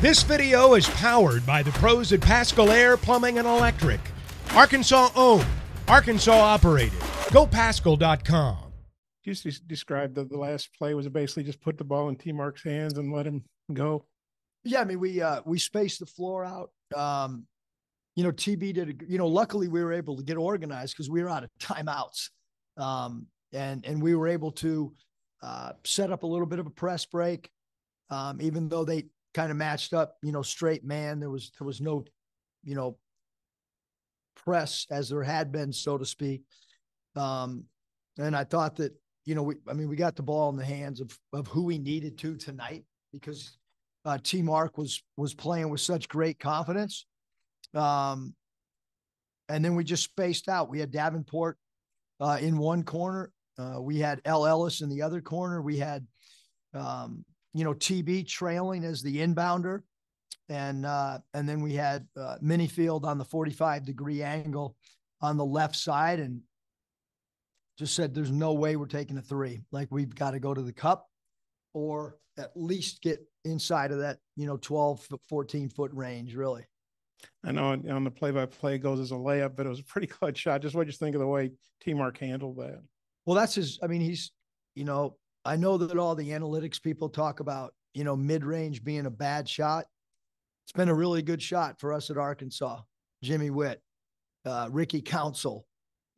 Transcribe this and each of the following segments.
This video is powered by the pros at Paschal Air Plumbing and Electric. Arkansas owned, Arkansas operated. GoPaschal.com. Just des- describe the, the last play was basically just put the ball in T Mark's hands and let him go. Yeah, I mean we uh we spaced the floor out. Um, you know, TB did. A, you know, luckily we were able to get organized because we were out of timeouts, um, and and we were able to uh, set up a little bit of a press break. Um, even though they kind of matched up, you know, straight man, there was there was no, you know, press as there had been, so to speak. Um, and I thought that you know, we I mean, we got the ball in the hands of of who we needed to tonight because uh, T Mark was was playing with such great confidence. Um, and then we just spaced out. We had Davenport uh, in one corner. Uh, we had El. Ellis in the other corner. We had, um, you know, TB trailing as the inbounder, and uh, and then we had uh, Menifield on the forty-five degree angle on the left side, and just said, "There's no way we're taking a three. Like we've got to go to the cup, or at least get inside of that, you know, 12, 14 foot range, really." I know on, on the play by play goes as a layup, but it was a pretty clutch shot. Just what you think of the way T Mark handled that? Well, that's his. I mean, he's, you know, I know that all the analytics people talk about, you know, mid range being a bad shot. It's been a really good shot for us at Arkansas. Jimmy Whitt, uh, Ricky Council,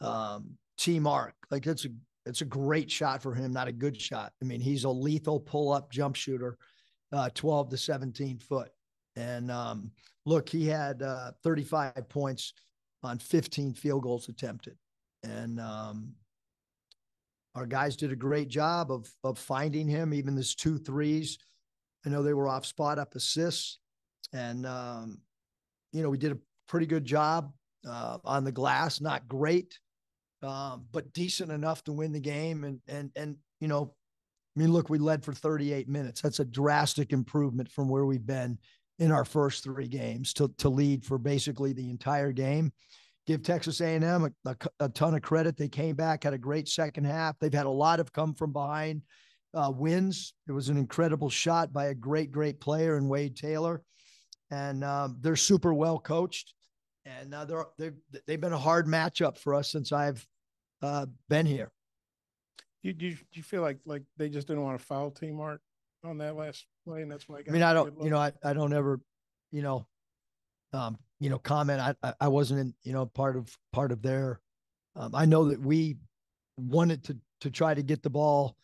um, T Mark. Like it's a it's a great shot for him, not a good shot. I mean, he's a lethal pull up jump shooter, uh, 12 to 17 foot. And um, look, he had uh, 35 points on 15 field goals attempted. And um, our guys did a great job of of finding him, even this two threes. I know they were off spot up assists. And um, you know, we did a pretty good job uh, on the glass, not great, um, but decent enough to win the game. And and and you know, I mean, look, we led for 38 minutes. That's a drastic improvement from where we've been in our first three games to to lead for basically the entire game. Give Texas A&M a, a, a ton of credit. They came back, had a great second half. They've had a lot of come from behind uh, wins. It was an incredible shot by a great, great player in Wade Taylor, and um, they're super well coached. And uh, they're they've they've been a hard matchup for us since I've uh, been here. You, you you feel like like they just didn't want to foul T Mark on that last play, and that's why I, I mean, I don't, you know, I, I don't ever, you know, um, you know, comment. I, I, wasn't in, you know, part of part of their. Um, I know that we wanted to to try to get the ball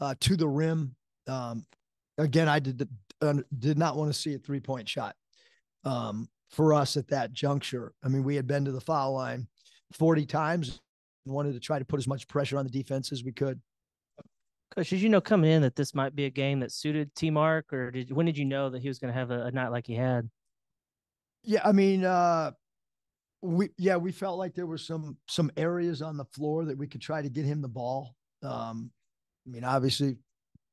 uh, to the rim. Um, again, I did uh, did not want to see a three point shot um, for us at that juncture. I mean, we had been to the foul line forty times and wanted to try to put as much pressure on the defense as we could. Coach, did you know coming in that this might be a game that suited T Mark, or did when did you know that he was going to have a, a, night like he had? Yeah, I mean, uh, we yeah we felt like there were some some areas on the floor that we could try to get him the ball. Um, I mean, obviously,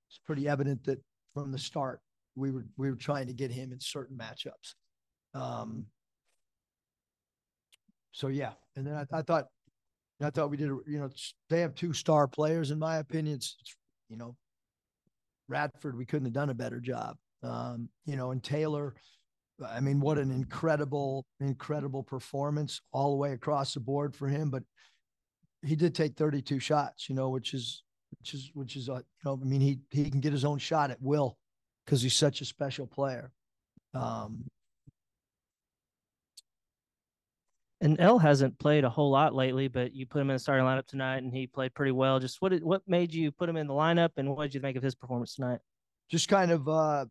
it's pretty evident that from the start we were we were trying to get him in certain matchups. Um, so yeah, and then I, I thought I thought we did, you know, they have two star players, in my opinion. It's, it's, you know, Radford, we couldn't have done a better job. Um, you know, and Taylor, I mean, what an incredible, incredible performance all the way across the board for him. But he did take 32 shots, you know, which is, which is, which is, uh, you know, I mean, he, he can get his own shot at will because he's such a special player. Um, and El hasn't played a whole lot lately, but you put him in the starting lineup tonight, and he played pretty well. Just what what made you put him in the lineup, and what did you think of his performance tonight? Just kind of, uh,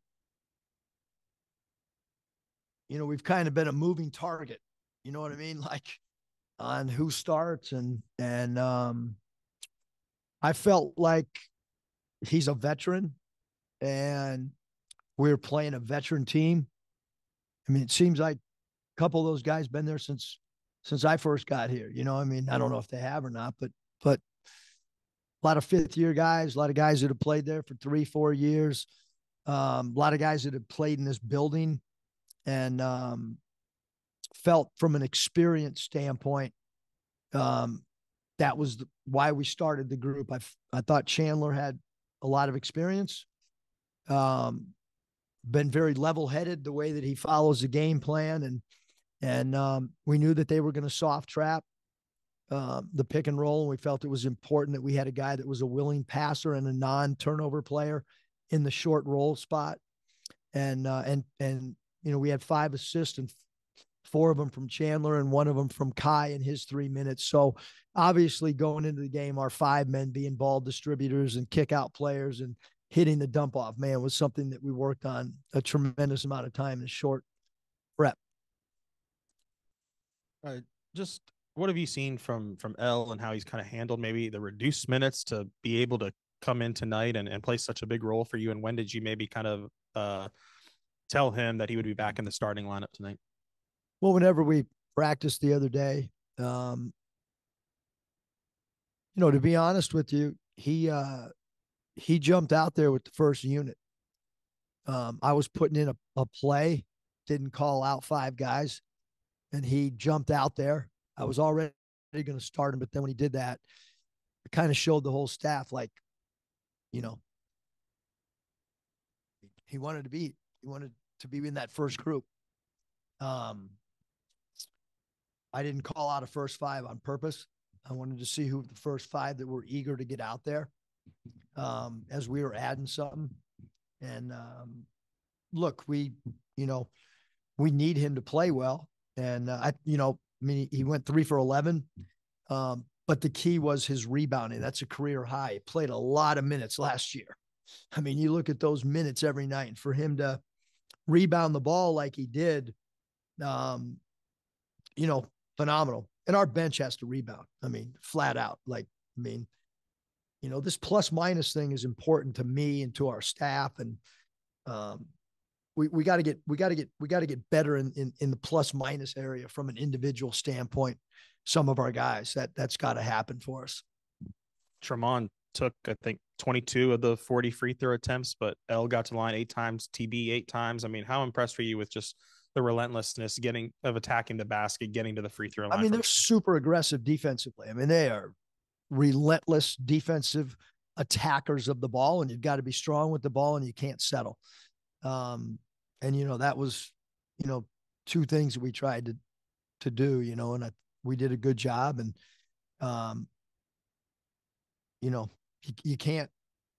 you know, we've kind of been a moving target. You know what I mean? Like on who starts, and and um, I felt like he's a veteran, and we're playing a veteran team. I mean, it seems like a couple of those guys been there since since I first got here. You know, I mean, I don't know if they have or not, but but a lot of fifth year guys, a lot of guys that have played there for three, four years, um, a lot of guys that have played in this building, and um, felt from an experience standpoint, um, that was the, why we started the group. I I thought Chandler had a lot of experience. Um, been very level headed the way that he follows the game plan. And, and um, we knew that they were going to soft trap uh, the pick and roll. And we felt it was important that we had a guy that was a willing passer and a non turnover player in the short roll spot. And, uh, and, and, you know, we had five assists and four of them from Chandler and one of them from Kai in his three minutes. So obviously going into the game, our five men being ball distributors and kick out players and hitting the dump off, man, was something that we worked on a tremendous amount of time in short prep. Uh, just what have you seen from from El and how he's kind of handled maybe the reduced minutes to be able to come in tonight and, and play such a big role for you? And when did you maybe kind of uh, tell him that he would be back in the starting lineup tonight? Well, whenever we practiced the other day, um, you know, to be honest with you, he uh, he jumped out there with the first unit. Um, I was putting in a, a play, didn't call out five guys, and he jumped out there. I was already going to start him, but then when he did that, it kind of showed the whole staff like, you know, he wanted to be he wanted to be in that first group. Um, I didn't call out a first five on purpose. I wanted to see who the first five that were eager to get out there um, as we were adding something. And um, look, we, you know, we need him to play well. And uh, I, you know, I mean, he went three for 11. Um, but the key was his rebounding. That's a career high. He played a lot of minutes last year. I mean, you look at those minutes every night, and for him to rebound the ball like he did, um, you know, phenomenal. And our bench has to rebound. I mean, flat out. Like, I mean, you know, this plus minus thing is important to me and to our staff. And um, we we got to get we got to get we got to get better in, in in the plus minus area from an individual standpoint. Some of our guys that that's got to happen for us. Tramon took I think 22 of the 40 free throw attempts, but El got to the line eight times, TB eight times. I mean, how impressed were you with just the relentlessness getting of attacking the basket, getting to the free throw line. I mean, they're super aggressive defensively. I mean, they are relentless defensive attackers of the ball, and you've got to be strong with the ball, and you can't settle. Um, and you know that was, you know, two things that we tried to to do. You know, and I, we did a good job, and um, you know, you, you can't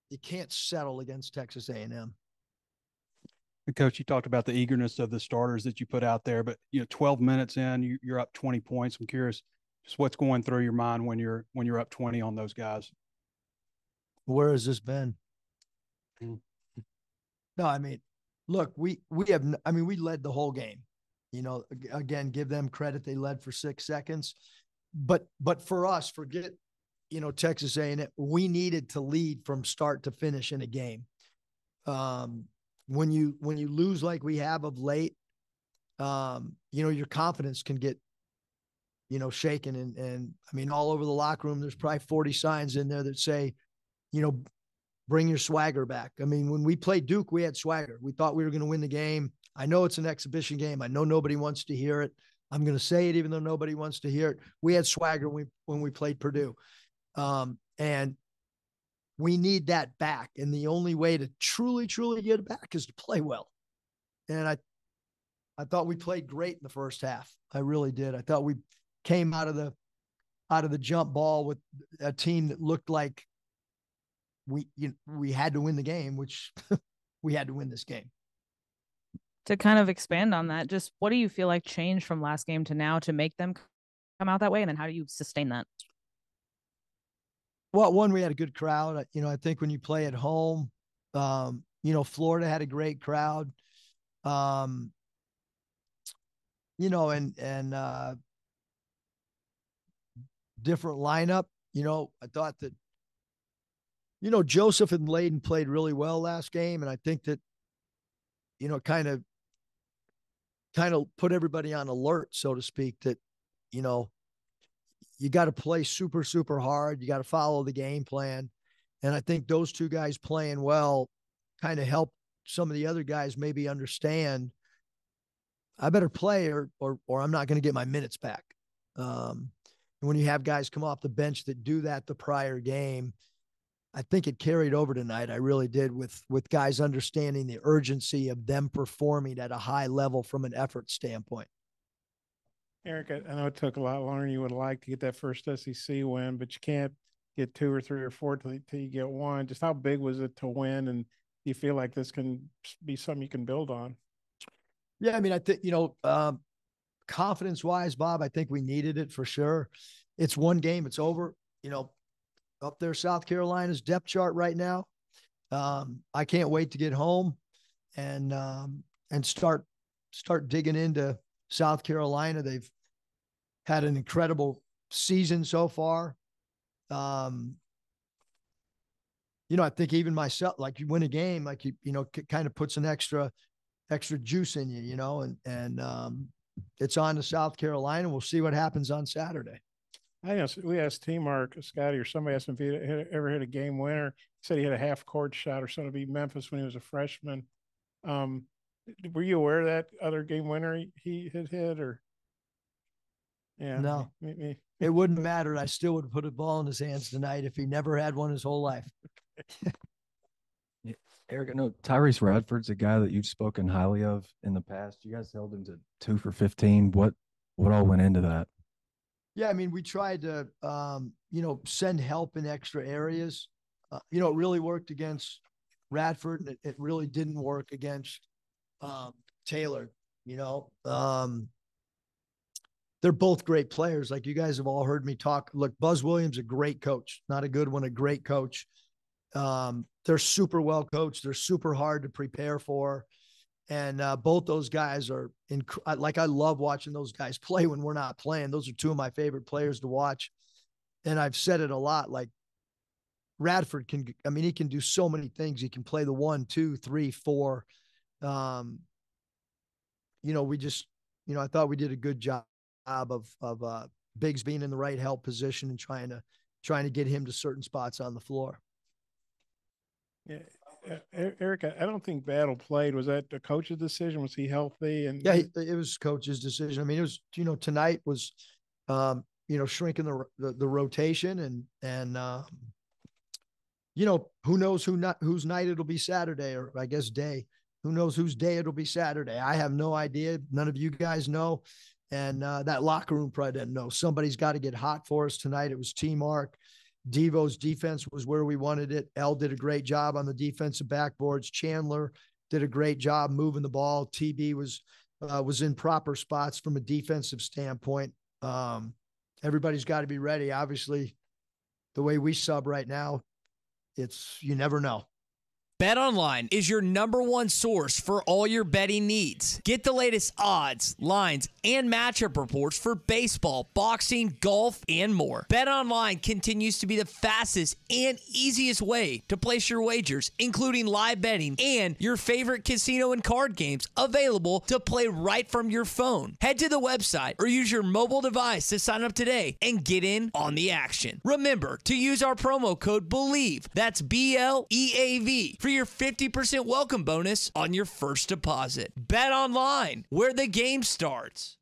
you can't settle against Texas A and M. Coach, you talked about the eagerness of the starters that you put out there, but you know, 12 minutes in, you, you're up 20 points. I'm curious just what's going through your mind when you're when you're up 20 on those guys. Where has this been? No, I mean, look, we we have I mean, we led the whole game. You know, again, give them credit they led for 6 seconds. But but for us, forget you know, Texas A&M, we needed to lead from start to finish in a game. Um, when you when you lose like we have of late, um, you know, your confidence can get, you know, shaken. And and I mean, all over the locker room, there's probably 40 signs in there that say, you know, bring your swagger back. I mean, when we played Duke, we had swagger. We thought we were going to win the game. I know it's an exhibition game. I know nobody wants to hear it. I'm going to say it even though nobody wants to hear it. We had swagger when we, when we played Purdue. Um, and we need that back. And the only way to truly, truly get it back is to play well. And I I thought we played great in the first half. I really did. I thought we came out of the out of the jump ball with a team that looked like we you know, we had to win the game, which we had to win this game. To kind of expand on that, just what do you feel like changed from last game to now to make them come out that way, and then how do you sustain that? Well, one, we had a good crowd. You know, I think when you play at home, um, you know, Florida had a great crowd. Um, you know, and and uh different lineup. You know, I thought that, you know, Joseph and Layden played really well last game, and I think that, you know, kind of kind of put everybody on alert, so to speak, that, you know, you got to play super, super hard. You got to follow the game plan. And I think those two guys playing well kind of help some of the other guys maybe understand I better play or or or I'm not going to get my minutes back. Um, and when you have guys come off the bench that do that the prior game, I think it carried over tonight. I really did with with guys understanding the urgency of them performing at a high level from an effort standpoint. Eric, I know it took a lot longer than you would like to get that first SEC win, but you can't get two or three or four till, till you get one. Just how big was it to win? And do you feel like this can be something you can build on? Yeah, I mean, I think you know, um, confidence wise, Bob, I think we needed it for sure. It's one game, it's over. You know, up there, South Carolina's depth chart right now. Um, I can't wait to get home and um, and start start digging into South Carolina. They've had an incredible season so far. Um, you know, I think even myself, like you win a game, like you, you know, c- kind of puts an extra, extra juice in you, you know, and, and, um, it's on to South Carolina. We'll see what happens on Saturday. I asked, we asked T Mark, Scotty, or somebody asked him if he had ever hit a game winner. He said he had a half court shot or something to beat Memphis when he was a freshman. Um, were you aware of that other game winner he- he had hit or? Yeah. No. Me, me, It wouldn't matter. I still would put a ball in his hands tonight if he never had one his whole life. Eric, I know Tyrece Radford's a guy that you've spoken highly of in the past. You guys held him to two for fifteen. What what all went into that? Yeah, I mean, we tried to, um, you know, send help in extra areas. Uh, you know, it really worked against Radford, and it, it really didn't work against um, Taylor. You know, um, they're both great players. Like you guys have all heard me talk. Look, Buzz Williams, a great coach, not a good one, a great coach. Um, they're super well coached. They're super hard to prepare for. And uh, both those guys are in like I love watching those guys play when we're not playing. Those are two of my favorite players to watch. And I've said it a lot. Like Radford can, I mean, he can do so many things. He can play the one, two, three, four. Um, you know, we just, you know, I thought we did a good job of of uh, Biggs being in the right help position and trying to trying to get him to certain spots on the floor. yeah. Eric, I don't think Battle played. Was that the coach's decision? Was he healthy? And Yeah, it was coach's decision. I mean, it was you know tonight was, um, you know, shrinking the the, the rotation and and um, you know who knows who not whose night it'll be Saturday or I guess day. Who knows whose day it'll be Saturday? I have no idea. None of you guys know, and uh, that locker room probably didn't know. Somebody's got to get hot for us tonight. It was T Mark. Devo's defense was where we wanted it. El did a great job on the defensive backboards. Chandler did a great job moving the ball. TB was uh, was in proper spots from a defensive standpoint. Um, everybody's got to be ready. Obviously, the way we sub right now, it's you never know. BetOnline is your number one source for all your betting needs. Get the latest odds, lines, and matchup reports for baseball, boxing, golf, and more. BetOnline continues to be the fastest and easiest way to place your wagers, including live betting and your favorite casino and card games available to play right from your phone. Head to the website or use your mobile device to sign up today and get in on the action. Remember to use our promo code BLEAV. That's B L E A V for your 50% welcome bonus on your first deposit. Bet online where the game starts.